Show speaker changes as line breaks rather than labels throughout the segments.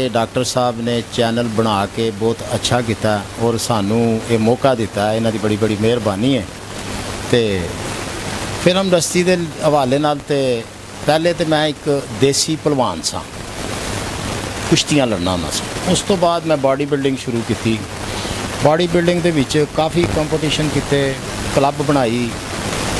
ਇਹ ਡਾਕਟਰ ਸਾਹਿਬ ਨੇ ਚੈਨਲ ਬਣਾ ਕੇ ਬਹੁਤ ਅੱਛਾ ਕੀਤਾ ਔਰ ਸਾਨੂੰ ਇਹ ਮੌਕਾ ਦਿੱਤਾ। ਇਹਨਾਂ ਦੀ ਬੜੀ ਬੜੀ ਮਿਹਰਬਾਨੀ ਹੈ। ਤੇ ਫਿਲਮ ਇੰਡਸਟਰੀ ਦੇ ਹਵਾਲੇ ਨਾਲ ਤੇ ਪਹਿਲੇ ਤੇ ਮੈਂ ਇੱਕ ਦੇਸੀ ਪਹਿਲਵਾਨ ਸਾਂ। ਕੁਸ਼ਤੀਆਂ ਲੜਨਾ ਹੁੰਦਾ ਸੀ। ਉਸ ਤੋਂ ਬਾਅਦ ਮੈਂ ਬਾਡੀ ਬਿਲਡਿੰਗ ਸ਼ੁਰੂ ਕੀਤੀ। ਬਾਡੀ ਬਿਲਡਿੰਗ ਦੇ ਵਿੱਚ ਕਾਫੀ ਕੰਪੀਟੀਸ਼ਨ ਕੀਤੇ, ਕਲੱਬ ਬਣਾਈ।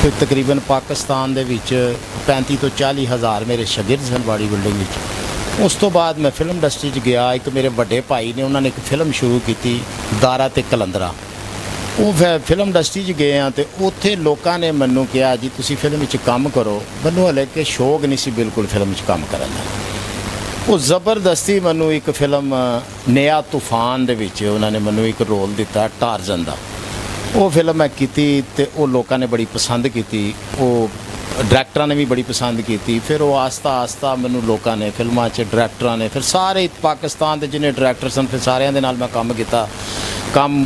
ਫਿਰ ਤਕਰੀਬਨ ਪਾਕਿਸਤਾਨ ਦੇ ਵਿੱਚ 35 ਤੋਂ 40 ਹਜ਼ਾਰ ਮੇਰੇ ਸ਼ਾਗਿਰਦ ਸਨ ਬਾਡੀ ਬਿਲਡਿੰਗ ਵਿੱਚ। ਉਸ ਤੋਂ ਬਾਅਦ ਮੈਂ ਫਿਲਮ ਇੰਡਸਟਰੀ 'ਚ ਗਿਆ, ਇੱਕ ਮੇਰੇ ਵੱਡੇ ਭਾਈ ਨੇ, ਉਹਨਾਂ ਨੇ ਇੱਕ ਫਿਲਮ ਸ਼ੁਰੂ ਕੀਤੀ, ਦਾਰਾ ਤੇ ਕਲੰਦਰਾ। ਉਹ ਫਿਰ ਫਿਲਮ ਇੰਡਸਟਰੀ 'ਚ ਗਏ ਆ ਤੇ ਉੱਥੇ ਲੋਕਾਂ ਨੇ ਮੈਨੂੰ ਕਿਹਾ, ਜੀ, ਤੁਸੀਂ ਫਿਲਮ ਵਿੱਚ ਕੰਮ ਕਰੋ। ਮੈਨੂੰ ਹਲੇ ਕਿ ਸ਼ੌਕ ਨਹੀਂ ਸੀ ਬਿਲਕੁਲ ਫਿਲਮ ਵਿੱਚ ਕੰਮ ਕਰਨ ਦਾ। ਉਹ ਜ਼ਬਰਦਸਤੀ ਮੈਨੂੰ ਇੱਕ ਫਿਲਮ ਨਿਆ ਤੂਫਾਨ ਦੇ ਵਿੱਚ ਉਹਨਾਂ ਨੇ ਮੈਨੂੰ ਇੱਕ ਰੋਲ ਦਿੱਤਾ ਟਾਰਜ਼ਨ ਦਾ। ਉਹ ਫਿਲਮ ਮੈਂ ਕੀਤੀ ਤੇ ਉਹ ਲੋਕਾਂ ਨੇ ਬੜੀ ਪਸੰਦ ਕੀਤੀ। ਉਹ ਡਾਇਰੈਕਟਰਾਂ ਨੇ ਵੀ ਬੜੀ ਪਸੰਦ ਕੀਤੀ। ਫਿਰ ਉਹ ਆਸਤਾ ਆਸਤਾ ਮੈਨੂੰ ਲੋਕਾਂ ਨੇ, ਫਿਲਮਾਂ 'ਚ ਡਾਇਰੈਕਟਰਾਂ ਨੇ, ਫਿਰ ਸਾਰੇ ਪਾਕਿਸਤਾਨ ਦੇ ਜਿੰਨੇ ਡਾਇਰੈਕਟਰ ਸਨ, ਫਿਰ ਸਾਰਿਆਂ ਦੇ ਨਾਲ ਮੈਂ ਕੰਮ ਕੀਤਾ। ਕੰਮ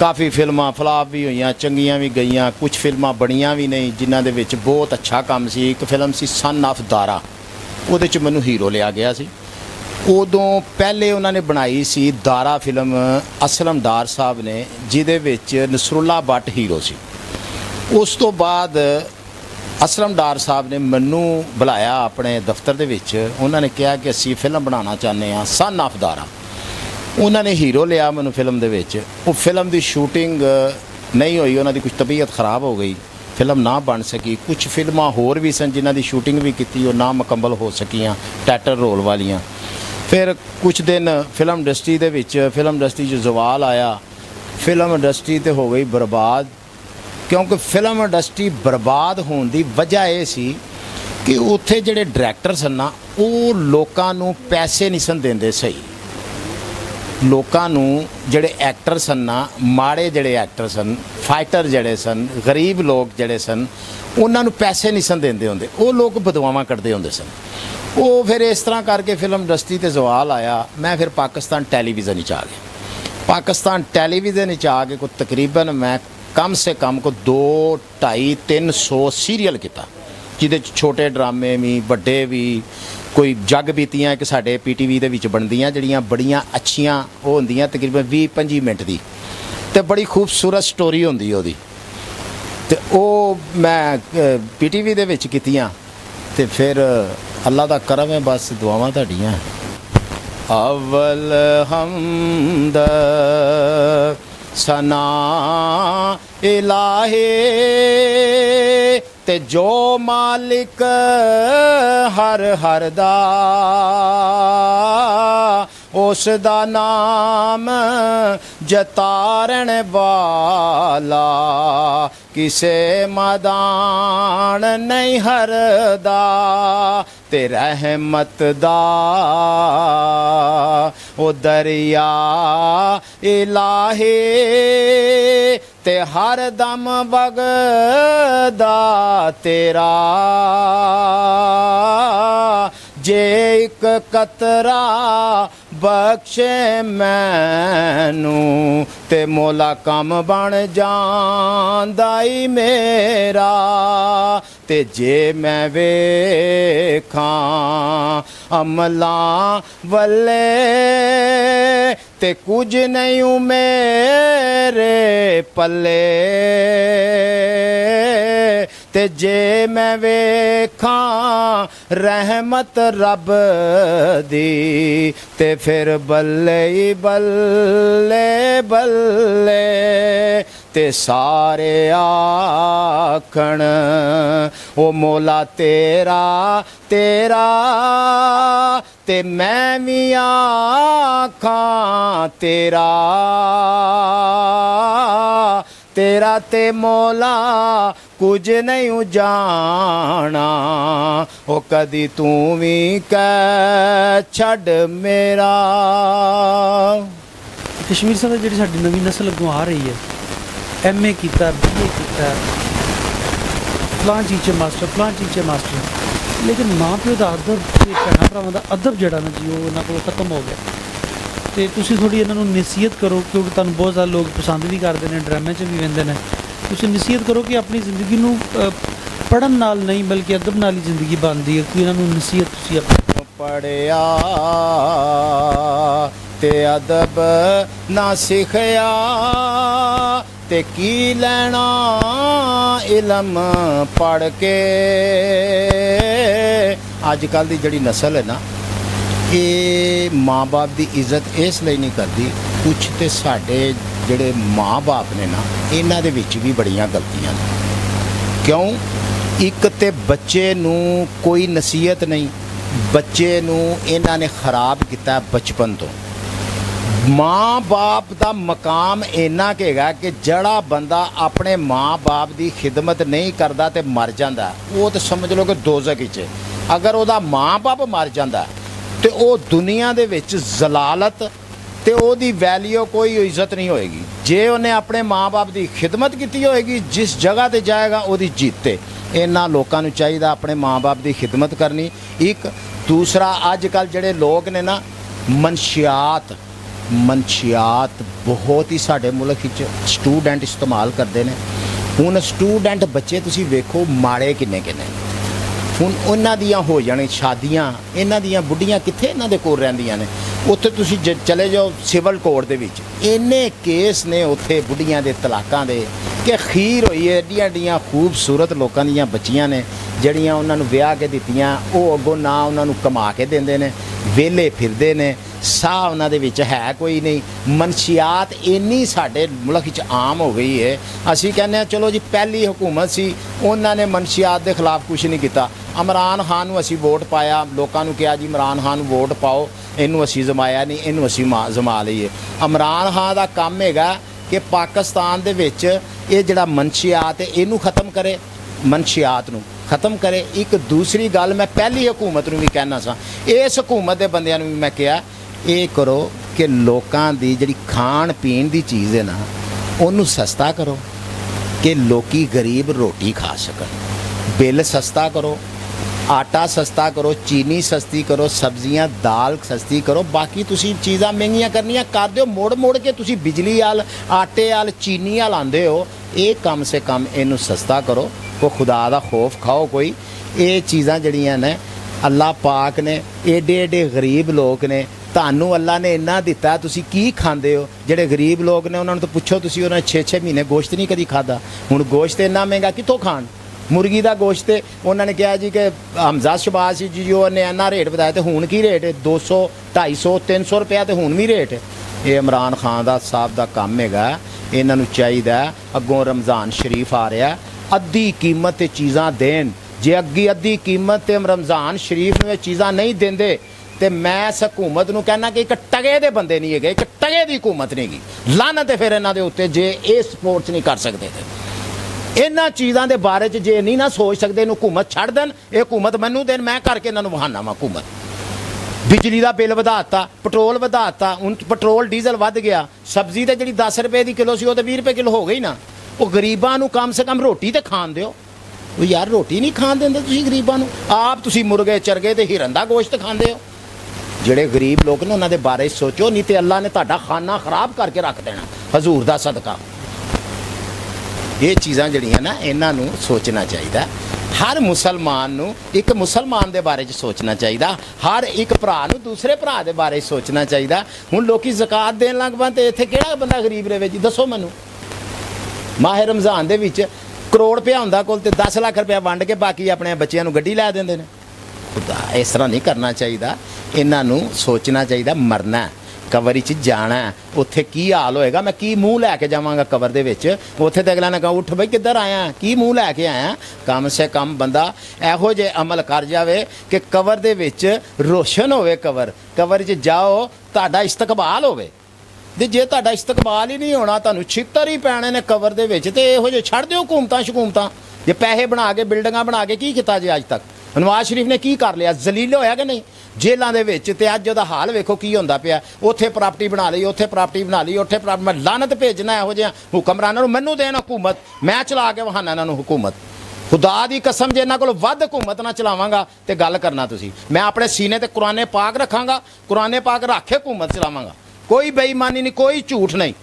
ਕਾਫੀ ਫਿਲਮਾਂ ਫਲਾਪ ਵੀ ਹੋਈਆਂ, ਚੰਗੀਆਂ ਵੀ ਗਈਆਂ ਕੁਝ ਫਿਲਮਾਂ ਬਣੀਆਂ ਵੀ ਨਹੀਂ, ਜਿਨ੍ਹਾਂ ਦੇ ਵਿੱਚ ਬਹੁਤ ਅੱਛਾ ਕੰਮ ਸੀ। ਇੱਕ ਫਿਲਮ ਸੀ ਸਨ ਆਫ ਦਾਰਾ ਉਹਦੇ 'ਚ ਮੈਨੂੰ ਹੀਰੋ ਲਿਆ ਗਿਆ ਸੀ। ਉਦੋਂ ਪਹਿਲੇ ਉਹਨਾਂ ਨੇ ਬਣਾਈ ਸੀ ਦਾਰਾ ਫਿਲਮ ਅਸਲਮ ਡਾਰ ਸਾਹਿਬ ਨੇ, ਜਿਹਦੇ ਵਿੱਚ ਨਸਰੁੱਲਾ ਬੱਟ ਹੀਰੋ ਸੀ। ਉਸ ਤੋਂ ਬਾਅਦ ਅਸਲਮ ਡਾਰ ਸਾਹਿਬ ਨੇ ਮੈਨੂੰ ਬੁਲਾਇਆ ਆਪਣੇ ਦਫ਼ਤਰ ਦੇ ਵਿੱਚ। ਉਹਨਾਂ ਨੇ ਕਿਹਾ ਕਿ ਅਸੀਂ ਫਿਲਮ ਬਣਾਉਣਾ ਚਾਹੁੰਦੇ ਹਾਂ ਸਨ ਆਫ ਦਾਰਾ ਉਹਨਾਂ ਨੇ ਹੀਰੋ ਲਿਆ ਮੈਨੂੰ ਫਿਲਮ ਦੇ ਵਿੱਚ। ਉਹ ਫਿਲਮ ਦੀ ਸ਼ੂਟਿੰਗ ਨਹੀਂ ਹੋਈ, ਉਹਨਾਂ ਦੀ ਕੁਝ ਤਬੀਅਤ ਖਰਾਬ ਹੋ ਗਈ। ਫਿਲਮ ਨਾ ਬਣ ਸਕੀ। ਕੁਝ ਫਿਲਮਾਂ ਹੋਰ ਵੀ ਸਨ ਜਿਨ੍ਹਾਂ ਦੀ ਸ਼ੂਟਿੰਗ ਵੀ ਕੀਤੀ, ਉਹ ਨਾ ਮੁਕੰਮਲ ਹੋ ਸਕੀਆਂ, ਟੈਟਰ ਰੋਲ ਵਾਲੀਆਂ। ਫਿਰ ਕੁਝ ਦਿਨ ਫਿਲਮ ਇੰਡਸਟਰੀ ਦੇ ਵਿੱਚ, ਫਿਲਮ ਇੰਡਸਟਰੀ 'ਚ ਜ਼ਵਾਲ ਆਇਆ। ਫਿਲਮ ਇੰਡਸਟਰੀ ਤੇ ਹੋ ਗਈ ਬਰਬਾਦ। ਕਿਉਂਕਿ ਫਿਲਮ ਇੰਡਸਟਰੀ ਬਰਬਾਦ ਹੋਣ ਦੀ ਵਜ੍ਹਾ ਇਹ ਸੀ ਕਿ ਉੱਥੇ ਜਿਹੜੇ ਡਾਇਰੈਕਟਰ ਸਨ ਨਾ, ਉਹ ਲੋਕਾਂ ਨੂੰ ਪੈਸੇ ਨਹੀਂ ਸਨ ਦਿੰਦੇ ਸਹੀ। ਲੋਕਾਂ ਨੂੰ ਜਿਹੜੇ ਐਕਟਰ ਸਨ ਨਾ, ਮਾੜੇ ਜਿਹੜੇ ਐਕਟਰ ਸਨ ਫਾਈਟਰ ਜਿਹੜੇ ਸਨ, ਗਰੀਬ ਲੋਕ ਜਿਹੜੇ ਸਨ, ਉਹਨਾਂ ਨੂੰ ਪੈਸੇ ਨਹੀਂ ਸਨ ਦਿੰਦੇ ਹੁੰਦੇ। ਉਹ ਲੋਕ ਬਦਵਾਵਾਂ ਕੱਢਦੇ ਹੁੰਦੇ ਸਨ। ਉਹ ਫਿਰ ਇਸ ਤਰ੍ਹਾਂ ਕਰਕੇ ਫਿਲਮ ਇੰਡਸਟਰੀ ਤੇ ਜ਼ਵਾਲ ਆਇਆ। ਮੈਂ ਫਿਰ ਪਾਕਿਸਤਾਨ ਟੈਲੀਵਿਜ਼ਨ ਵਿੱਚ ਆ ਗਿਆ। ਪਾਕਿਸਤਾਨ ਟੈਲੀਵਿਜ਼ਨ ਵਿੱਚ ਆ ਕੇ ਕੋ ਤਕਰੀਬਨ ਮੈਂ ਕਮ ਸੇ ਕਮ ਕੋ 2 2.5 300 ਸੀਰੀਅਲ ਕੀਤਾ। ਜਿਹਦੇ ਚ ਛੋਟੇ ਡਰਾਮੇ ਵੀ, ਵੱਡੇ ਵੀ, ਕੋਈ ਜੱਗ ਬੀਤੀਆਂ, ਇੱਕ ਸਾਡੇ ਪੀਟੀਵੀ ਦੇ ਵਿੱਚ ਬਣਦੀਆਂ, ਜਿਹੜੀਆਂ ਬੜੀਆਂ ਅੱਛੀਆਂ ਉਹ ਹੁੰਦੀਆਂ, ਤਕਰੀਬਨ 20 25 ਮਿੰਟ ਦੀ। ਤੇ ਬੜੀ ਖੂਬਸੂਰਤ ਸਟੋਰੀ ਹੁੰਦੀ ਉਹਦੀ। ਤੇ ਉਹ ਮੈਂ ਪੀਟੀਵੀ ਦੇ ਵਿੱਚ ਕੀਤੀਆਂ। ਤੇ ਫਿਰ ਅੱਲਾ ਦਾ ਕਰਮ ਹੈ, ਬਸ ਦੁਆਵਾਂ ਤੁਹਾਡੀਆਂ। ਅਵਲ ਹਮਦ ਸਨਾ ਇਲਾਹੇ ਤੇ ਜੋ ਮਾਲਿਕ ਹਰ ਹਰ ਦਾ, ਉਸ ਦਾ ਨਾਮ ਜਤਾਰਣ ਵਾਲਾ ਕਿਸੇ ਮਦਾਨ ਨਹੀਂ ਹਰਦਾ, ਤੇ ਰਹਿਮਤ ਦਾ ਉਹ ਦਰਿਆ ਇਲਾਹੇ ਤੇ ਹਰ ਦਮ ਵਗਦਾ ਤੇਰਾ। ਜੇ ਇੱਕ ਕਤਰਾ ਬਖਸ਼ੇ ਮੈਨੂੰ ਤੇ ਮੋਲਾ ਕੰਮ ਬਣ ਜਾਂਦਾ ਈ ਮੇਰਾ। ਤੇ ਜੇ ਮੈਂ ਵੇਖਾਂ ਅਮਲਾ ਵੱਲੇ ਤੇ ਕੁਝ ਨਹੀਂ ਮੇਰੇ ਪੱਲੇ ਤੇ ਜੇ ਮੈਂ ਵੇਖਾਂ ਰਹਿਮਤ ਰੱਬ ਦੀ ਤੇ ਫਿਰ ਬੱਲੇ ਬੱਲੇ ਬੱਲੇ ਤੇ ਸਾਰੇ ਆਖਣ ਉਹ ਮੋਲਾ ਤੇਰਾ ਤੇਰਾ, ਤੇ ਮੈਂ ਵੀ ਆਖਾਂ ਤੇਰਾ ਤੇਰਾ ਤੇ ਮੋਲਾ ਕੁਝ ਨਹੀਂ ਜਾਣਾ ਉਹ ਕਦੀ ਤੂੰ ਵੀ ਕਹਿ ਛੱਡ ਮੇਰਾ।
ਕਸ਼ਮੀਰ ਸਾਹਿਬ, ਜਿਹੜੀ ਸਾਡੀ ਨਵੀਂ ਨਸਲ ਅੱਗੋਂ ਆ ਰਹੀ ਹੈ ਐਮਏ ਕੀਤਾ ਬੀਏ ਕੀਤਾ। ਫਲਾਂ ਚੀਚੇ ਮਾਸਟਰ ਫਲਾਂ ਚੀਚੇ ਮਾਸਟਰ। ਲੇਕਿਨ ਮਾਂ ਪਿਓ ਦਾ ਅਦਬ ਤੇ ਭੈਣਾਂ ਭਰਾਵਾਂ ਦਾ ਅਦਬ ਜਿਹੜਾ ਨਾ ਜੀ, ਉਹ ਇਹਨਾਂ ਕੋਲ ਖਤਮ ਹੋ ਗਿਆ। ਤੇ ਤੁਸੀਂ ਥੋੜੀ ਇਹਨਾਂ ਨੂੰ ਨਸੀਹਤ ਕਰੋ, ਕਿਉਂਕਿ ਤੁਹਾਨੂੰ ਬਹੁਤ ਜ਼ਿਆਦਾ ਲੋਕ ਪਸੰਦ ਵੀ ਕਰਦੇ ਨੇ, ਡਰਾਮੇ 'ਚ ਵੀ ਵੰਦੇ ਨੇ। ਤੁਸੀਂ ਨਸੀਹਤ ਕਰੋ ਕਿ ਆਪਣੀ ਜ਼ਿੰਦਗੀ ਨੂੰ ਪੜਨ ਨਾਲ ਨਹੀਂ, ਬਲਕਿ ਅਦਬ ਨਾਲ ਹੀ ਜ਼ਿੰਦਗੀ ਬਣਦੀ ਹੈ, ਕਿ ਇਹਨਾਂ ਨੂੰ ਨਸੀਹਤ ਤੁਸੀਂ ਆਪਣੀ
ਪੜਿਆ ਤੇ ਅਦਬ ਨਾ ਸਿੱਖਿਆ। ਤੇ ਕੀ ਲੈਣਾ ਇਲਮ ਪੜ ਕੇ? ਅੱਜ ਕੱਲ ਦੀ ਜਿਹੜੀ ਨਸਲ ਹੈ ਨਾ ਇਹ ਮਾਂ-ਬਾਪ ਦੀ ਇੱਜ਼ਤ ਇਸ ਲਈ ਨਹੀਂ ਕਰਦੀ ਕੁਝ ਤੇ ਸਾਡੇ ਜਿਹੜੇ ਮਾਂ-ਬਾਪ ਨੇ ਨਾ, ਇਹਨਾਂ ਦੇ ਵਿੱਚ ਵੀ ਬੜੀਆਂ ਗਲਤੀਆਂ ਨੇ। ਕਿਉਂ? ਇੱਕ ਤੇ ਬੱਚੇ ਨੂੰ ਕੋਈ ਨਸੀਹਤ ਨਹੀਂ, ਬੱਚੇ ਨੂੰ ਇਹਨਾਂ ਨੇ ਖਰਾਬ ਕੀਤਾ ਬਚਪਨ ਤੋਂ। ਮਾਂ-ਬਾਪ ਦਾ ਮਕਾਮ ਇੰਨਾ ਕੁ ਹੈਗਾ ਕਿ ਜਿਹੜਾ ਬੰਦਾ ਆਪਣੇ ਮਾਂ-ਬਾਪ ਦੀ ਖਿਦਮਤ ਨਹੀਂ ਕਰਦਾ ਤੇ ਮਰ ਜਾਂਦਾ, ਉਹ ਤਾਂ ਸਮਝ ਲਓ ਕਿ ਦੋਜ਼ਖ ਵਿੱਚ ਅਗਰ ਉਹਦਾ ਮਾਂ-ਬਾਪ ਮਰ ਜਾਂਦਾ ਤੇ ਉਹ ਦੁਨੀਆ ਦੇ ਵਿੱਚ ਜ਼ਲਾਲਤ ਤੇ ਉਹਦੀ ਵੈਲਿਊ ਕੋਈ ਇੱਜ਼ਤ ਨਹੀਂ ਹੋਏਗੀ। ਜੇ ਉਹਨੇ ਆਪਣੇ ਮਾਂ-ਬਾਪ ਦੀ ਖਿਦਮਤ ਕੀਤੀ ਹੋਏਗੀ, ਜਿਸ ਜਗ੍ਹਾ ਤੇ ਜਾਏਗਾ ਉਹਦੀ ਜਿੱਤੇ ਇਹਨਾਂ ਲੋਕਾਂ ਨੂੰ ਚਾਹੀਦਾ ਆਪਣੇ ਮਾਂ-ਬਾਪ ਦੀ ਖਿਦਮਤ ਕਰਨੀ। ਇੱਕ, ਦੂਸਰਾ ਅੱਜ ਕੱਲ ਜਿਹੜੇ ਲੋਕ ਨੇ ਨਾ, ਮਨਸ਼ਿਆਤ ਮਨਸ਼ੀਆਤ ਬਹੁਤ ਹੀ ਸਾਡੇ ਮੁਲਕ ਵਿੱਚ ਸਟੂਡੈਂਟ ਇਸਤੇਮਾਲ ਕਰਦੇ ਨੇ। ਹੁਣ ਸਟੂਡੈਂਟ ਬੱਚੇ ਤੁਸੀਂ ਵੇਖੋ ਮਾੜੇ ਕਿੰਨੇ ਕਿੰਨੇ। ਹੁਣ ਉਹਨਾਂ ਦੀਆਂ ਹੋ ਜਾਣੀ ਸ਼ਾਦੀਆਂ, ਇਹਨਾਂ ਦੀਆਂ ਬੁੱਢੀਆਂ ਕਿੱਥੇ ਇਹਨਾਂ ਦੇ ਕੋਲ ਰਹਿੰਦੀਆਂ ਨੇ? ਉੱਥੇ ਤੁਸੀਂ ਜ- ਚਲੇ ਜਾਓ ਸਿਵਲ ਕੋਰਟ ਦੇ ਵਿੱਚ। ਇੰਨੇ ਕੇਸ ਨੇ ਉੱਥੇ ਬੁੱਢੀਆਂ ਦੇ ਤਲਾਕਾਂ ਦੇ ਕਿ ਖੀਰ ਹੋਈ ਹੈ ਏਡੀਆਂ ਏਡੀਆਂ ਖੂਬਸੂਰਤ ਲੋਕਾਂ ਦੀਆਂ ਬੱਚੀਆਂ ਨੇ, ਜਿਹੜੀਆਂ ਉਹਨਾਂ ਨੂੰ ਵਿਆਹ ਕੇ ਦਿੱਤੀਆਂ, ਉਹ ਅੱਗੋਂ ਨਾ ਉਹਨਾਂ ਨੂੰ ਕਮਾ ਕੇ ਦਿੰਦੇ ਨੇ। ਵਿਹਲੇ ਫਿਰਦੇ ਨੇ, ਸਾਹ ਉਹਨਾਂ ਦੇ ਵਿੱਚ ਹੈ ਕੋਈ ਨਹੀਂ। ਮਨਸ਼ੀਆਤ ਇੰਨੀ ਸਾਡੇ ਮੁਲਕ ਵਿੱਚ ਆਮ ਹੋ ਗਈ ਹੈ ਅਸੀਂ ਕਹਿੰਦੇ ਹਾਂ, ਚਲੋ ਜੀ, ਪਹਿਲੀ ਹਕੂਮਤ ਸੀ, ਉਹਨਾਂ ਨੇ ਮਨਸ਼ੀਆਤ ਦੇ ਖਿਲਾਫ ਕੁਝ ਨਹੀਂ ਕੀਤਾ। ਇਮਰਾਨ ਖਾਨ ਨੂੰ ਅਸੀਂ ਵੋਟ ਪਾਇਆ, ਲੋਕਾਂ ਨੂੰ ਕਿਹਾ ਜੀ, ਇਮਰਾਨ ਖਾਨ ਨੂੰ ਵੋਟ ਪਾਓ, ਇਹਨੂੰ ਅਸੀਂ ਜ਼ਮਾਇਆ ਨਹੀਂ, ਇਹਨੂੰ ਅਸੀਂ ਮਾ- ਜ਼ਮਾ ਲਈਏ। ਇਮਰਾਨ ਖਾਨ ਦਾ ਕੰਮ ਹੈਗਾ ਕਿ ਪਾਕਿਸਤਾਨ ਦੇ ਵਿੱਚ ਇਹ ਜਿਹੜਾ ਮਨਸ਼ੀਆਤ ਹੈ, ਇਹਨੂੰ ਖਤਮ ਕਰੇ ਮਨਸ਼ੀਆਤ ਨੂੰ। ਖਤਮ ਕਰੇ। ਇੱਕ ਦੂਸਰੀ ਗੱਲ ਮੈਂ ਪਹਿਲੀ ਹਕੂਮਤ ਨੂੰ ਵੀ ਕਹਿਣਾ ਸਾਂ। ਇਸ ਹਕੂਮਤ ਦੇ ਬੰਦਿਆਂ ਨੂੰ ਵੀ ਮੈਂ ਕਿਹਾ, ਇਹ ਕਰੋ ਕਿ ਲੋਕਾਂ ਦੀ ਜਿਹੜੀ ਖਾਣ ਪੀਣ ਦੀ ਚੀਜ਼ ਹੈ ਨਾ, ਉਹਨੂੰ ਸਸਤਾ ਕਰੋ, ਕਿ ਲੋਕੀ ਗਰੀਬ ਰੋਟੀ ਖਾ ਸਕਣ। ਬਿੱਲ ਸਸਤਾ ਕਰੋ, ਆਟਾ ਸਸਤਾ ਕਰੋ, ਚੀਨੀ ਸਸਤੀ ਕਰੋ, ਸਬਜ਼ੀਆਂ, ਦਾਲ ਸਸਤੀ ਕਰੋ, ਬਾਕੀ ਤੁਸੀਂ ਚੀਜ਼ਾਂ ਮਹਿੰਗੀਆਂ ਕਰਨੀਆਂ ਕਰ ਦਿਓ। ਮੋੜ ਮੋੜ ਕੇ ਤੁਸੀਂ ਬਿਜਲੀ ਵਾਲ, ਆਟੇ ਵਾਲ, ਚੀਨੀ ਵਾਲ ਆਂਦੇ ਹੋ, ਇਹ ਕਮ ਸੇ ਕਮ ਇਹਨੂੰ ਸਸਤਾ ਕਰੋ। ਕੋ ਖੁਦਾ ਦਾ ਖੌਫ ਖਾਓ ਕੋਈ ਇਹ ਚੀਜ਼ਾਂ ਜਿਹੜੀਆਂ ਨੇ ਅੱਲਾ ਪਾਕ ਨੇ ਏਡੇ ਏਡੇ ਗਰੀਬ ਲੋਕ ਨੇ ਤੁਹਾਨੂੰ ਅੱਲਾ ਨੇ ਇੰਨਾ ਦਿੱਤਾ ਤੁਸੀਂ ਕੀ ਖਾਂਦੇ ਹੋ ਜਿਹੜੇ ਗਰੀਬ ਲੋਕ ਨੇ ਉਹਨਾਂ ਨੂੰ ਤਾਂ ਪੁੱਛੋ ਤੁਸੀਂ ਉਹਨਾਂ 6-6 ਮਹੀਨੇ ਗੋਸ਼ਤ ਨਹੀਂ ਕਦੀ ਖਾਦਾ ਹੁਣ ਗੋਸ਼ਤ ਇੰਨਾ ਮਹਿੰਗਾ ਕਿੱਥੋਂ ਖਾਣ ਮੁਰਗੀ ਦਾ ਗੋਸ਼ਤ ਤੇ ਉਹਨਾਂ ਨੇ ਕਿਹਾ ਜੀ ਕਿ ਹਮਜ਼ਾ ਸ਼ਬਾਜ਼ ਸੀ ਜੀ ਜੋ ਨੇ ਇੰਨਾ ਰੇਟ ਵਧਾਇਆ ਤੇ ਹੁਣ ਕੀ ਰੇਟ ਹੈ 200 250 300 ਰੁਪਇਆ ਤੇ ਹੁਣ ਵੀ ਰੇਟ ਹੈ ਇਹ ਇਮਰਾਨ ਖਾਨ ਦਾ ਸਾਹਿਬ ਦਾ ਕੰਮ ਹੈਗਾ ਇਹਨਾਂ ਨੂੰ ਚਾਹੀਦਾ ਹੈ, ਅੱਗੋਂ ਰਮਜ਼ਾਨ ਸ਼ਰੀਫ ਆ ਰਿਹਾ ਅੱਧੀ ਕੀਮਤ ਤੇ ਚੀਜ਼ਾਂ ਦੇਣ। ਜੇ ਅੱਗੀ ਅੱਧੀ ਕੀਮਤ ਤੇ ਰਮਜ਼ਾਨ ਸ਼ਰੀਫ ਨੂੰ ਇਹ ਚੀਜ਼ਾਂ ਨਹੀਂ ਦਿੰਦੇ, ਤੇ ਮੈਂ ਇਸ ਹਕੂਮਤ ਨੂੰ ਕਹਿਣਾ ਕਿ ਇੱਕ ਟਗੇ ਦੇ ਬੰਦੇ ਨਹੀਂ ਹੈਗੇ, ਇੱਕ ਟਗੇ ਦੀ ਹਕੂਮਤ ਨਹੀਂਗੀ ਲਾਨਤ ਹੈ ਫਿਰ ਇਹਨਾਂ ਦੇ ਉੱਤੇ ਜੇ ਇਹ ਸਪੋਰਟਸ ਨਹੀਂ ਕਰ ਸਕਦੇ ਤੇ। ਇਹਨਾਂ ਚੀਜ਼ਾਂ ਦੇ ਬਾਰੇ ਚ ਜੇ ਨਹੀਂ ਨਾ ਸੋਚ ਸਕਦੇ, ਇਹਨੂੰ ਹਕੂਮਤ ਛੱਡ ਦੇਣ, ਇਹ ਹਕੂਮਤ ਮੈਨੂੰ ਦੇਣ, ਮੈਂ ਕਰਕੇ ਇਹਨਾਂ ਨੂੰ ਬਹਾਨਾ ਵਾਂ ਹਕੂਮਤ। ਬਿਜਲੀ ਦਾ ਬਿੱਲ ਵਧਾਤਾ ਪੈਟਰੋਲ ਵਧਾਤਾ ਹੁਣ ਪੈਟਰੋਲ, ਡੀਜ਼ਲ ਵੱਧ ਗਿਆ। ਸਬਜ਼ੀ ਤੇ ਜਿਹੜੀ 10 ਰੁਪਏ ਦੀ ਕਿਲੋ ਸੀ, ਉਹ ਤੇ 20 ਰੁਪਏ ਕਿਲੋ ਹੋ ਗਈ ਨਾ। ਉਹ ਗਰੀਬਾਂ ਨੂੰ ਕਮ ਸੇ ਕਮ ਰੋਟੀ ਤੇ ਖਾਣ ਦਿਓ। ਉਹ ਯਾਰ ਰੋਟੀ ਨਹੀਂ ਖਾਣ ਦਿੰਦੇ ਤੁਸੀਂ ਗਰੀਬਾਂ ਨੂੰ। ਆਪ ਤੁਸੀਂ ਮੁਰਗੇ, ਚਰਗੇ ਤੇ ਹਿਰਨ ਦਾ ਗੋਸ਼ਤ ਖਾਂਦੇ ਹੋ। ਜਿਹੜੇ ਗਰੀਬ ਲੋਕ ਨੇ, ਉਹਨਾਂ ਦੇ ਬਾਰੇ ਸੋਚੋ, ਨਹੀਂ ਤੇ ਅੱਲਾ ਨੇ ਤੁਹਾਡਾ ਖਾਨਾ ਖਰਾਬ ਕਰਕੇ ਰੱਖ ਦੇਣਾ। ਹਜ਼ੂਰ ਦਾ ਸਦਕਾ। ਇਹ ਚੀਜ਼ਾਂ ਜਿਹੜੀਆਂ ਨਾ, ਇਹਨਾਂ ਨੂੰ ਸੋਚਣਾ ਚਾਹੀਦਾ। ਹਰ ਮੁਸਲਮਾਨ ਨੂੰ ਇੱਕ ਮੁਸਲਮਾਨ ਦੇ ਬਾਰੇ ਚ ਸੋਚਣਾ ਚਾਹੀਦਾ। ਹਰ ਇੱਕ ਭਰਾ ਨੂੰ ਦੂਸਰੇ ਭਰਾ ਦੇ ਬਾਰੇ 'ਚ ਸੋਚਣਾ ਚਾਹੀਦਾ। ਹੁਣ ਲੋਕੀ ਜ਼ਕਾਤ ਦੇਣ ਲੱਗ ਪਏ ਤੇ ਇੱਥੇ ਕਿਹੜਾ ਬੰਦਾ ਗਰੀਬ ਰਹੇ ਜੀ? ਦੱਸੋ ਮੈਨੂੰ। ਮਾਹਿਰ ਰਮਜ਼ਾਨ ਦੇ ਵਿੱਚ ਕਰੋੜ ਰੁਪਇਆ ਹੁੰਦਾ ਕੋਲ ਤੇ 10 ਲੱਖ ਰੁਪਇਆ ਵੰਡ ਕੇ ਬਾਕੀ ਆਪਣੇ ਬੱਚਿਆਂ ਨੂੰ ਗੱਡੀ ਲੈ ਦਿੰਦੇ ਨੇ। ਇਸ ਤਰ੍ਹਾਂ ਨਹੀਂ ਕਰਨਾ ਚਾਹੀਦਾ। ਇਹਨਾਂ ਨੂੰ ਸੋਚਣਾ ਚਾਹੀਦਾ, ਮਰਨਾ ਕਵਰ ਕਬਰ ਵਿੱਚ ਜਾਣਾ ਉੱਥੇ ਕੀ ਹਾਲ ਹੋਏਗਾ, ਮੈਂ ਕੀ ਮੂੰਹ ਲੈ ਕੇ ਜਾਵਾਂਗਾ ਕਵਰ ਦੇ ਵਿੱਚ? ਉੱਥੇ ਤੇ ਅਗਲਾ ਨੇ ਕਹਾ, ਉੱਠ ਬਈ, ਕਿੱਧਰ ਆਇਆ ਕੀ ਮੂੰਹ ਲੈ ਕੇ ਆਇਆ ਕਮ ਸੇ ਕਮ ਬੰਦਾ ਇਹੋ ਜੇ ਅਮਲ ਕਰ ਜਾਵੇ ਕਿ ਕਵਰ ਦੇ ਵਿੱਚ ਰੋਸ਼ਨ ਹੋਵੇ ਕਵਰ ਕਵਰ 'ਚ ਜਾਓ, ਤੁਹਾਡਾ ਇਸਤਕਬਾਲ ਹੋਵੇ। ਤੇ ਜੇ ਤੁਹਾਡਾ ਇਸਤਕਬਾਲ ਹੀ ਨਹੀਂ ਹੋਣਾ, ਤੁਹਾਨੂੰ ਛਿੱਤਰ ਹੀ ਪੈਣੇ ਨੇ ਕਵਰ ਦੇ ਵਿੱਚ, ਤੇ ਇਹੋ ਜਿਹੇ ਛੱਡ ਦਿਓ ਹਕੂਮਤਾਂ ਸ਼ਕੂਮਤਾਂ। ਜੇ ਪੈਸੇ ਬਣਾ ਕੇ, ਬਿਲਡਿੰਗਾਂ ਬਣਾ ਕੇ ਕੀ ਕੀਤਾ ਜੇ ਅੱਜ ਤੱਕ? ਨਵਾਜ਼ ਸ਼ਰੀਫ ਨੇ ਕੀ ਕਰ ਲਿਆ? ਜ਼ਲੀਲ ਹੋਇਆ ਕਿ ਨਹੀਂ? ਜੇਲ੍ਹਾਂ ਦੇ ਵਿੱਚ, ਤੇ ਅੱਜ ਉਹਦਾ ਹਾਲ ਵੇਖੋ ਕੀ ਹੁੰਦਾ ਪਿਆ। ਉੱਥੇ ਪ੍ਰਾਪਰਟੀ ਬਣਾ ਲਈ, ਉੱਥੇ ਪ੍ਰਾਪਰਟੀ ਬਣਾ ਲਈ, ਉੱਥੇ ਪ੍ਰਾਪ- ਮੈਂ ਲਾਨਤ ਭੇਜਣਾ ਇਹੋ ਜਿਹਾ ਹੁਕਮਰਾਨਾਂ ਨੂੰ, ਮੈਨੂੰ ਦੇਣ ਹਕੂਮਤ। ਮੈਂ ਚਲਾ ਕੇ ਵਹਾਨਾ ਇਹਨਾਂ ਨੂੰ ਹਕੂਮਤ। ਖੁਦਾ ਦੀ ਕਸਮ ਜੇ ਇਹਨਾਂ ਕੋਲ ਵੱਧ ਹਕੂਮਤ ਨਾ ਚਲਾਵਾਂਗਾ, ਤੇ ਗੱਲ ਕਰਨਾ ਤੁਸੀਂ। ਮੈਂ ਆਪਣੇ ਸੀਨੇ ਤੇ ਕੁਰਾਨੇ ਪਾਕ ਰੱਖਾਂਗਾ, ਕੁਰਾਨੇ ਪਾਕ ਰੱਖ ਕੇ ਹਕੂਮਤ ਚਲਾਵਾਂਗਾ। ਕੋਈ ਬੇਈਮਾਨੀ ਨਹੀਂ, ਕੋਈ ਝੂਠ ਨਹੀਂ।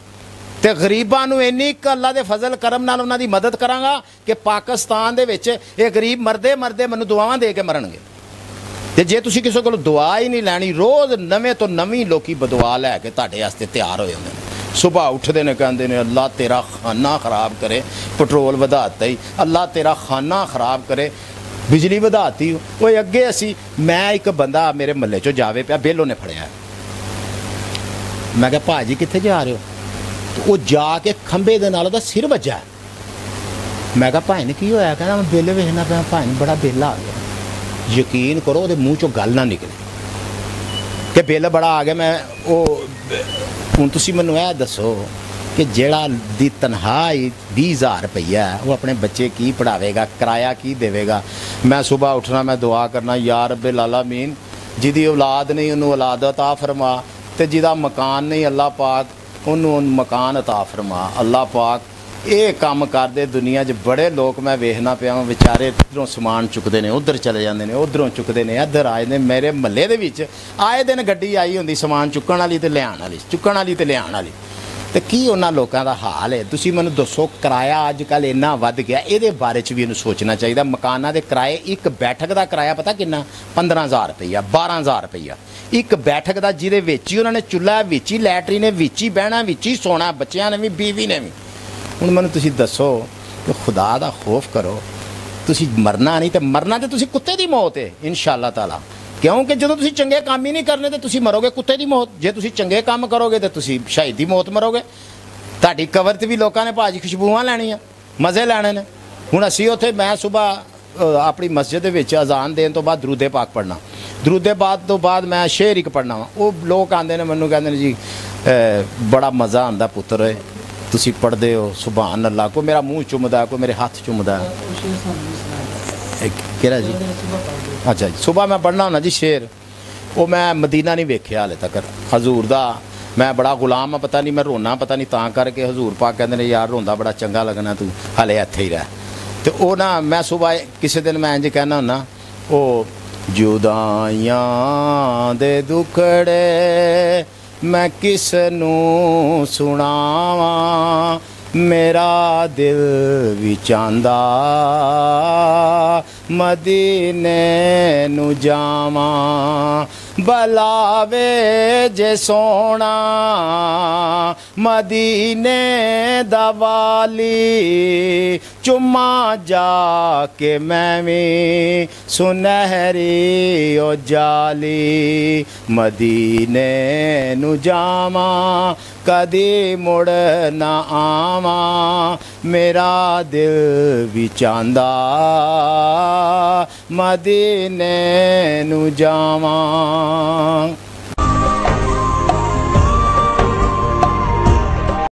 ਤੇ ਗਰੀਬਾਂ ਨੂੰ ਇੰਨੀ ਕੁ ਅੱਲਾ ਦੇ ਫਜ਼ਲ, ਕਰਮ ਨਾਲ ਉਹਨਾਂ ਦੀ ਮਦਦ ਕਰਾਂਗਾ ਕਿ ਪਾਕਿਸਤਾਨ ਦੇ ਵਿੱਚ ਇਹ ਗਰੀਬ ਮਰਦੇ ਮਰਦੇ ਮੈਨੂੰ ਦੁਆਵਾਂ ਦੇ ਕੇ ਮਰਨਗੇ। ਤੇ ਜੇ ਤੁਸੀਂ ਕਿਸੇ ਕੋਲ ਦੁਆ ਹੀ ਨਹੀਂ ਲੈਣੀ, ਰੋਜ਼ ਨਵੇਂ ਤੋਂ ਨਵੀਂ ਲੋਕੀ ਬਦਵਾ ਲੈ ਕੇ ਤੁਹਾਡੇ ਵਾਸਤੇ ਤਿਆਰ ਹੋਏ ਹੁੰਦੇ ਨੇ। ਸਵੇਰ ਉੱਠਦੇ ਨੇ, ਕਹਿੰਦੇ ਨੇ ਅੱਲਾ ਤੇਰਾ ਖਾਨਾ ਖਰਾਬ ਕਰੇ, ਪੈਟਰੋਲ ਵਧਾਤਾ ਹੀ ਅੱਲਾ ਤੇਰਾ ਖਾਨਾ ਖਰਾਬ ਕਰੇ, ਬਿਜਲੀ ਵਧਾਤੀ ਓਏ ਅੱਗੇ ਅਸੀਂ, ਮੈਂ ਇੱਕ ਬੰਦਾ ਮੇਰੇ ਮਹੱਲੇ ਚੋਂ ਜਾਵੇ ਪਿਆ ਬੇਲੋ ਨੇ ਫੜਿਆ। ਮੈਂ ਕਿਹਾ ਭਾਜੀ ਕਿੱਥੇ ਜਾ ਰਹੇ ਹੋ ਤੇ ਉਹ ਜਾ ਕੇ ਖੰਬੇ ਦੇ ਨਾਲ ਉਹਦਾ ਸਿਰ ਵੱਜਾ ਮੈਂ ਕਿਹਾ ਭਾਈ ਨੇ ਕੀ ਹੋਇਆ ਕਹਿੰਦਾ ਮੈਂ ਬਿੱਲ ਵੇਖਣਾ ਪਿਆ ਭਾਈ ਨੂੰ ਬੜਾ ਬਿੱਲ ਆ ਗਿਆ ਯਕੀਨ ਕਰੋ ਉਹਦੇ ਮੂੰਹ ਚੋਂ ਗੱਲ ਨਾ ਨਿਕਲੇ ਕਿ ਬਿੱਲ ਬੜਾ ਆ ਗਿਆ ਮੈਂ ਉਹ ਹੁਣ ਤੁਸੀਂ ਮੈਨੂੰ ਇਹ ਦੱਸੋ ਕਿ ਜਿਹੜਾ ਦੀ ਤਨਖਾਹ 20000 ਰੁਪਈਆ ਹੈ, ਉਹ ਆਪਣੇ ਬੱਚੇ ਕੀ ਪੜਾਵੇਗਾ ਕਿਰਾਇਆ ਕੀ ਦੇਵੇਗਾ ਮੈਂ ਸਵੇਰ ਉੱਠਣਾ ਮੈਂ ਦੁਆ ਕਰਨਾ ਯਾ ਰੱਬੇ ਲਾਲਾ ਮੀਨ ਜਿਹਦੀ ਔਲਾਦ ਨਹੀਂ ਉਹਨੂੰ ਔਲਾਦ عطا ਫਰਮਾ ਤੇ ਜਿਹਦਾ ਮਕਾਨ ਨਹੀਂ ਅੱਲਾ ਪਾਕ ਉਹਨੂੰ ਮਕਾਨ عطا ਫਰਮਾ ਅੱਲਾ ਪਾਕ ਇਹ ਕੰਮ ਕਰਦੇ ਦੁਨੀਆ 'ਚ ਬੜੇ ਲੋਕ ਮੈਂ ਵੇਖਣਾ ਪਿਆ ਵਾਂ ਵਿਚਾਰੇ ਇੱਧਰੋਂ ਸਮਾਨ ਚੁੱਕਦੇ ਨੇ ਉਧਰ ਚਲੇ ਜਾਂਦੇ ਨੇ ਉਧਰੋਂ ਚੁੱਕਦੇ ਨੇ ਇੱਧਰ ਆਏ ਨੇ ਮੇਰੇ ਮਹੱਲੇ ਦੇ ਵਿੱਚ ਆਏ ਦਿਨ ਗੱਡੀ ਆਈ ਹੁੰਦੀ ਸਮਾਨ ਚੁੱਕਣ ਵਾਲੀ ਤੇ ਲਿਆਉਣ ਵਾਲੀ ਚੁੱਕਣ ਵਾਲੀ ਤੇ ਲਿਆਉਣ ਵਾਲੀ ਤੇ ਕੀ ਉਹਨਾਂ ਲੋਕਾਂ ਦਾ ਹਾਲ ਹੈ? ਤੁਸੀਂ ਮੈਨੂੰ ਦੱਸੋ, ਕਿਰਾਇਆ ਅੱਜ ਕੱਲ ਇੰਨਾ ਵੱਧ ਗਿਆ, ਇਹਦੇ ਬਾਰੇ 'ਚ ਵੀ ਇਹਨੂੰ ਸੋਚਣਾ ਚਾਹੀਦਾ। ਮਕਾਨਾਂ ਦੇ ਕਿਰਾਏ, ਇੱਕ ਬੈਠਕ ਦਾ ਕਿਰਾਇਆ ਪਤਾ ਕਿੰਨਾ? 15000 ਰੁਪਈਆ 12000 ਰੁਪਈਆ। ਇੱਕ ਬੈਠਕ ਦਾ ਜਿਹਦੇ ਵਿੱਚ ਹੀ ਉਹਨਾਂ ਨੇ ਚੁੱਲ੍ਹਾ, ਵਿੱਚ ਹੀ ਲੈਟਰੀ ਨੇ, ਵਿੱਚ ਹੀ ਬਹਿਣਾ, ਵਿੱਚ ਹੀ ਸੋਣਾ, ਬੱਚਿਆਂ ਨੇ ਵੀ, ਬੀਵੀ ਨੇ ਵੀ। ਹੁਣ ਮੈਨੂੰ ਤੁਸੀਂ ਦੱਸੋ ਕਿ ਖੁਦਾ ਦਾ ਖੌਫ ਕਰੋ। ਤੁਸੀਂ ਮਰਨਾ ਨਹੀਂ ਤੇ ਮਰਨਾ ਤੇ ਤੁਸੀਂ ਕੁੱਤੇ ਦੀ ਮੌਤ ਹੈ ਇਨਸ਼ਾਅੱਲਾ ਤਾਲਾ। ਕਿਉਂਕਿ ਜਦੋਂ ਤੁਸੀਂ ਚੰਗੇ ਕੰਮ ਹੀ ਨਹੀਂ ਕਰਨੇ ਤੇ ਤੁਸੀਂ ਮਰੋਗੇ ਕੁੱਤੇ ਦੀ ਮੌਤ। ਜੇ ਤੁਸੀਂ ਚੰਗੇ ਕੰਮ ਕਰੋਗੇ ਤੇ ਤੁਸੀਂ ਸ਼ਹੀਦ ਦੀ ਮੌਤ ਮਰੋਗੇ। ਤੁਹਾਡੀ ਕਬਰ ਤੇ ਵੀ ਲੋਕਾਂ ਨੇ ਭਾਜੀ ਖੁਸ਼ਬੂਆਂ ਲੈਣੀਆਂ ਮਜ਼ੇ ਲੈਣੇ ਨੇ। ਹੁਣ ਅਸੀਂ ਉੱਥੇ ਮੈਂ ਸਵੇਰ ਆਪਣੀ ਮਸਜਿਦ ਦੇ ਵਿੱਚ ਅਜ਼ਾਨ ਦੇਣ ਤੋਂ ਬਾਅਦ ਦਰੂਦੇ ਪਾਕ ਪੜਨਾ ਦਰੂਦੇ ਬਾਅਦ ਤੋਂ ਬਾਅਦ ਮੈਂ ਸ਼ੇਰ ਇੱਕ ਪੜਨਾ ਵਾ। ਉਹ ਲੋਕ ਆਂਦੇ ਨੇ ਮੈਨੂੰ ਕਹਿੰਦੇ ਨੇ ਜੀ ਬੜਾ ਮਜ਼ਾ ਆਂਦਾ ਪੁੱਤਰ ਓਏ ਤੁਸੀਂ ਪੜਦੇ ਹੋ ਸੁਭਾਨ ਅੱਲਾ ਕੋਈ ਮੇਰਾ ਮੂੰਹ ਚੁੰਮਦਾ ਕੋਈ ਮੇਰੇ ਹੱਥ ਚੁੰਮਦਾ। ਕਿਹੜਾ ਜੀ? ਅੱਛਾ ਜੀ। ਸਵੇਰ ਮੈਂ ਪੜਨਾ ਹੁੰਦਾ ਜੀ ਸ਼ੇਰ। ਉਹ ਮੈਂ ਮਦੀਨਾ ਨਹੀਂ ਵੇਖਿਆ ਹਾਲੇ ਤੱਕ। ਹਜ਼ੂਰ ਦਾ ਮੈਂ ਬੜਾ ਗੁਲਾਮ ਆ, ਪਤਾ ਨਹੀਂ ਮੈਂ ਰੋਣਾ ਪਤਾ ਨਹੀਂ ਤਾਂ ਕਰਕੇ ਹਜ਼ੂਰ ਪਾਕ ਕਹਿੰਦੇ ਨੇ, ਯਾਰ ਰੋਂਦਾ ਬੜਾ ਚੰਗਾ ਲੱਗਣਾ ਤੂੰ, ਹਾਲੇ ਇੱਥੇ ਹੀ ਰਹਿ। ਤੇ ਉਹ ਨਾ ਮੈਂ ਸਵੇਰ ਕਿਸੇ ਦਿਨ ਮੈਂ ਇੰਜ ਕਹਿਣਾ ਹੁੰਦਾ, ਉਹ ਜੁਦਾਈਆਂ ਦੇ ਦੁਖੜੇ ਮੈਂ ਕਿਸ ਨੂੰ ਸੁਣਾਵਾਂ? ਮੇਰਾ ਦਿਲ ਵਿਚਾਂਦਾ ਮਦੀਨੇ ਨੂੰ ਜਾਵਾਂ, ਬਲਾਵੇ ਜੇ ਸੋਣਾ, ਮਦੀਨੇ ਦਾ ਵਾਲੀ ਚੁੰਮਾ ਜਾ ਕੇ ਮੈਂ ਵੀ ਸੁਨਹਿਰੀ ਓ ਜਾਲੀ ਮਦੀਨੇ ਨੂੰ ਜਾਵਾਂ, ਕਦੀ ਮੁੜ ਨਾ ਆਵਾਂ, ਮੇਰਾ ਦਿਲ ਵੀ ਚਾਹੁੰਦਾ ਮਦੀਨੇ ਨੂੰ ਜਾਵਾਂ।